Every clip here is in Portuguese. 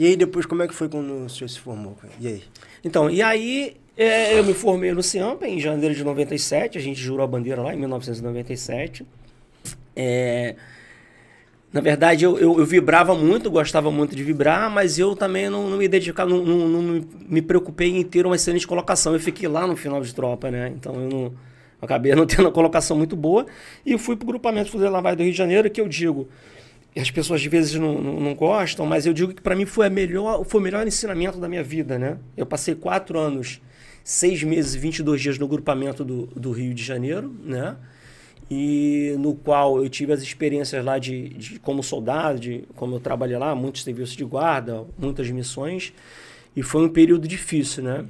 E aí depois como é que foi quando o senhor se formou? E aí? Então, e aí é, eu me formei no CIAMP em janeiro de 97, a gente jurou a bandeira lá em 1997. É, na verdade, eu, eu, eu, vibrava muito, gostava muito de vibrar, mas eu também não, não me dedicava, não, não, não, me preocupei em ter uma excelente colocação. Eu fiquei lá no final de tropa, né? Então eu não acabei não tendo uma colocação muito boa e fui para o grupamento Fuzileiro Naval do Rio de Janeiro, que eu digo, as pessoas às vezes não, não, não gostam, mas eu digo que para mim foi, a melhor, foi o melhor ensinamento da minha vida, né? Eu passei quatro anos, seis meses e 22 dias no grupamento do, do Rio de Janeiro, né? E no qual eu tive as experiências lá de, de como soldado, de como eu trabalhei lá, muitos serviços de guarda, muitas missões, e foi um período difícil, né?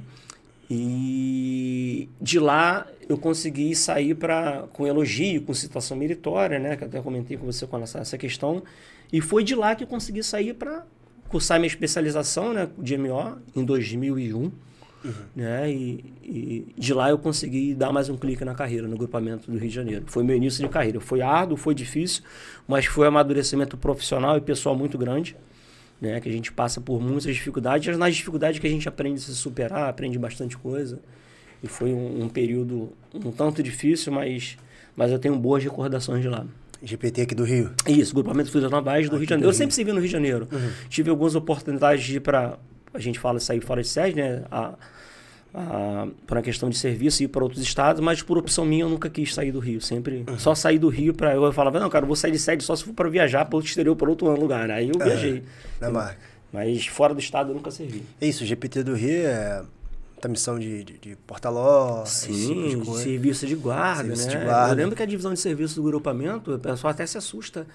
E de lá eu consegui sair para com elogio, com situação meritória, né? Que até comentei com você com essa, essa questão. E foi de lá que eu consegui sair para cursar minha especialização, né, de MO, em 2001. Uhum. Né? E, e, de lá eu consegui dar mais um clique na carreira, no grupamento do Rio de Janeiro. Foi meu início de carreira. Foi árduo, foi difícil, mas foi um amadurecimento profissional e pessoal muito grande né? Que a gente passa por muitas dificuldades, mas nas dificuldades que a gente aprende a se superar, aprende bastante coisa. E foi um, um período um tanto difícil, mas, mas eu tenho boas recordações de lá. GPT aqui do Rio? Isso, Grupamento Fluidos Navais do aqui Rio de Janeiro. Eu sempre servi no Rio de Janeiro. Uhum. Tive algumas oportunidades de ir para. A gente fala sair fora de sede, né? A, ah, por uma questão de serviço e ir para outros estados, mas por opção minha eu nunca quis sair do Rio. Sempre uhum. só sair do Rio para eu, falava, não, cara, eu vou sair de sede só se for para viajar para outro exterior, para outro lugar. Né? Aí eu viajei. Na marca. Mas fora do estado eu nunca servi. É isso, o GPT do Rio é a missão de, de, de porta-ló, Sim, tipo de, de serviço de guarda, serviço né? De guarda. Eu lembro que a divisão de serviço do grupamento, o pessoal até se assusta.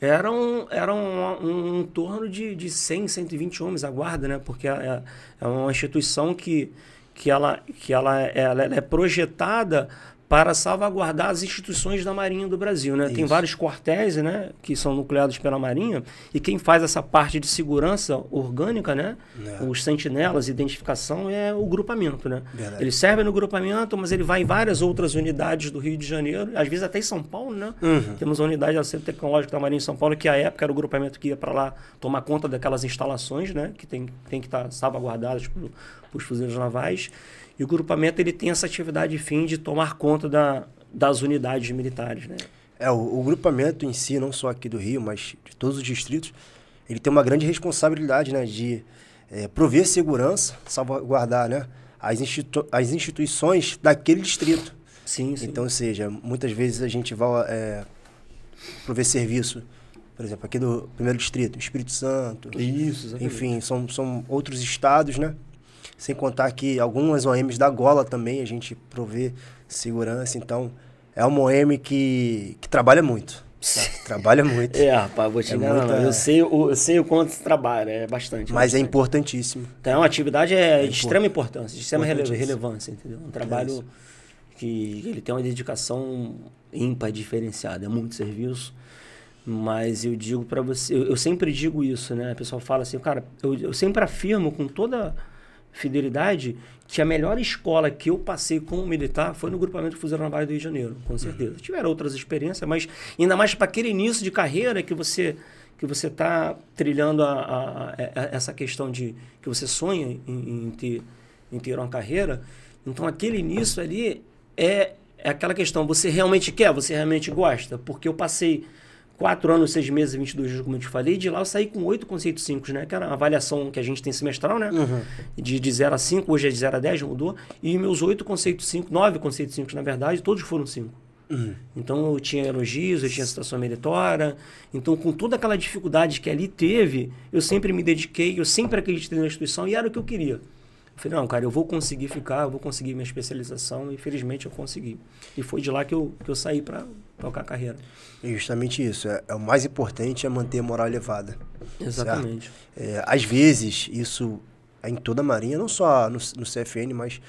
Era um, era um, um, um torno de, de 100, 120 homens a guarda, né? Porque é, é uma instituição que que ela, que ela, ela, ela é projetada para salvaguardar as instituições da Marinha do Brasil. Né? Tem vários quartéis né, que são nucleados pela Marinha, e quem faz essa parte de segurança orgânica, né, é. os sentinelas, identificação, é o grupamento. Né? Ele serve no grupamento, mas ele vai em várias outras unidades do Rio de Janeiro, às vezes até em São Paulo. Né? Uhum. Temos a unidade do Centro Tecnológico da Marinha em São Paulo, que à época era o grupamento que ia para lá tomar conta daquelas instalações né, que tem, tem que estar salvaguardadas por, por os fuzileiros navais. E o grupamento ele tem essa atividade fim de tomar conta da, das unidades militares. Né? É, o, o, grupamento em si, não só aqui do Rio, mas de todos os distritos, ele tem uma grande responsabilidade né, de é, prover segurança, salvaguardar né, as, institu as instituições daquele distrito. Sim, sim. Então, ou seja, muitas vezes a gente vai é, prover serviço, por exemplo, aqui do primeiro distrito, Espírito Santo. Isso, exatamente. Enfim, são, são outros estados, né? Sem contar que algumas OMs da Gola também a gente provê segurança. Então, é uma OM que, que trabalha muito. Trabalha muito. É, rapaz, vou te é enganar. Muita... Eu, sei, o, eu sei o quanto se trabalha, é bastante. Mas é bastante. é importantíssimo. Então, a atividade é, é de extrema importância, de extrema relevância, entendeu? Um trabalho é que ele tem uma dedicação ímpar, diferenciada. É muito serviço. Mas eu digo para você, eu, eu, sempre digo isso, né? A pessoa fala assim, cara, eu, eu sempre afirmo com toda fidelidade que a melhor escola que eu passei como militar foi no grupamento Fuzileiro Naval do Rio de Janeiro, com certeza. Uhum. Tiveram outras experiências, mas ainda mais para aquele início de carreira que você que você está trilhando a, a, a, essa questão de que você sonha em, em, ter, em ter uma carreira. Então, aquele início ali é, é aquela questão, você realmente quer, você realmente gosta? Porque eu passei quatro anos, seis meses, 22 dias, como eu te falei, de lá eu saí com oito conceitos 5, né? Que era a avaliação que a gente tem semestral, né? Uhum. De, de 0 a 5, hoje é de 0 a 10, mudou. E meus oito conceitos 5, nove conceitos 5, na verdade, todos foram 5. Uhum. Então eu tinha elogios, eu tinha citação meritória. Então, com toda aquela dificuldade que ali teve, eu sempre me dediquei, eu sempre acreditei na instituição e era o que eu queria. Eu falei, não, cara, eu vou conseguir ficar, eu vou conseguir minha especialização e felizmente eu consegui. E foi de lá que eu, que eu saí para tocar a carreira. É justamente isso. É, é, o mais importante é manter a moral elevada. Exatamente. É, às vezes, isso é em toda a Marinha, não só no, no CFN, mas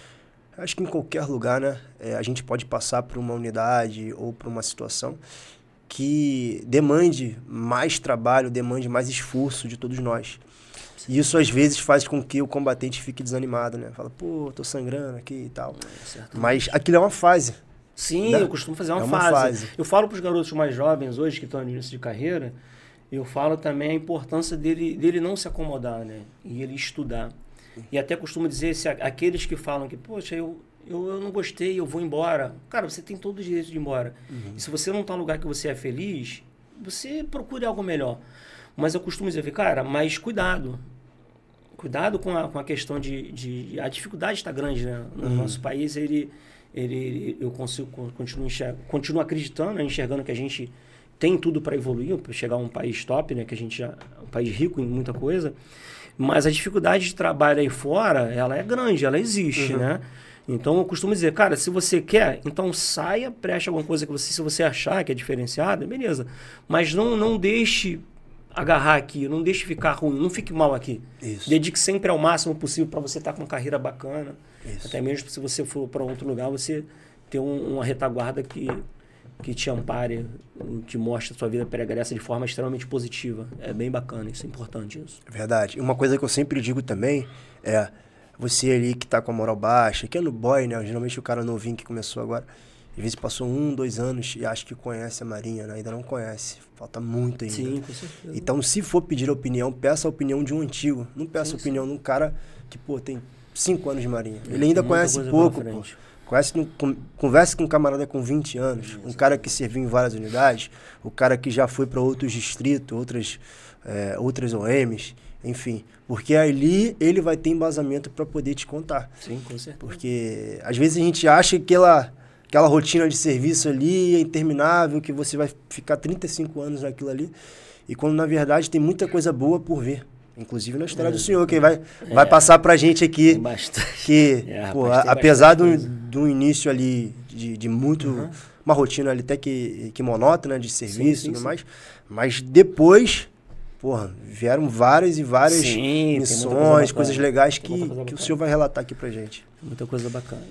acho que em qualquer lugar, né? É, a gente pode passar por uma unidade ou por uma situação que demande mais trabalho, demande mais esforço de todos nós. E isso às vezes faz com que o combatente fique desanimado, né? Fala, pô, tô sangrando aqui e tal. É, Mas aquilo é uma fase. Sim, né? eu costumo fazer uma, é uma fase. fase. Eu falo para os garotos mais jovens hoje que estão no início de carreira, eu falo também a importância dele, dele não se acomodar, né? E ele estudar. E até costumo dizer, se aqueles que falam que, poxa, eu, eu, eu não gostei, eu vou embora. Cara, você tem todo o direito de ir embora. Uhum. Se você não está no lugar que você é feliz, você procure algo melhor. Mas eu costumo dizer, cara, mas cuidado. Cuidado com a, com a questão de, de A dificuldade está grande, né? No uhum. nosso país, ele, ele, eu consigo, continuo, continuo acreditando, né? enxergando que a gente tem tudo para evoluir, para chegar a um país top, né? Que a gente já, um país rico em muita coisa. Mas a dificuldade de trabalho aí fora, ela é grande, ela existe, uhum. né? Então eu costumo dizer, cara, se você quer, então saia, preste alguma coisa que você, se você achar que é diferenciada, beleza. Mas não, não deixe agarrar aqui, não deixe ficar ruim, não fique mal aqui. Isso. Dedique sempre ao máximo possível para você estar tá com uma carreira bacana. Isso. Até mesmo se você for para outro lugar, você ter um, uma retaguarda que, que te ampare, que mostre a sua vida pregressa de forma extremamente positiva. É bem bacana, isso é importante isso. Verdade. Uma coisa que eu sempre digo também é você ali que está com a moral baixa, que é no boy, né? Geralmente o cara novinho que começou agora às vezes passou um, dois anos e acha que conhece a Marinha, né? ainda não conhece. Falta muito ainda. Sim, com certeza. Então, se for pedir opinião, peça a opinião de um antigo. Não peça sim, a opinião sim. de um cara que, pô, tem cinco anos de Marinha. É, Ele ainda conhece pouco, pô. Conhece, converse com um camarada com 20 anos, um cara que serviu em várias unidades, o cara que já foi para outros distritos, outras, é, outras OMs, enfim. Porque ali ele vai ter embasamento para poder te contar. Sim, com certeza. Porque às vezes a gente acha que ela aquela rotina de serviço ali é interminável, que você vai ficar 35 anos naquilo ali. E quando na verdade tem muita coisa boa por vir. Inclusive na história é. do senhor, quem vai, é. vai passar pra gente aqui. Bastante. Que, é, pô, rapaz, apesar do, do início ali de, de muito. Uhum. Uma rotina ali até que, que monótona de serviço e tudo mais. Mas depois, porra, vieram várias e várias sim, missões, coisa coisas legais que, que o senhor vai relatar aqui pra gente. Muita coisa bacana.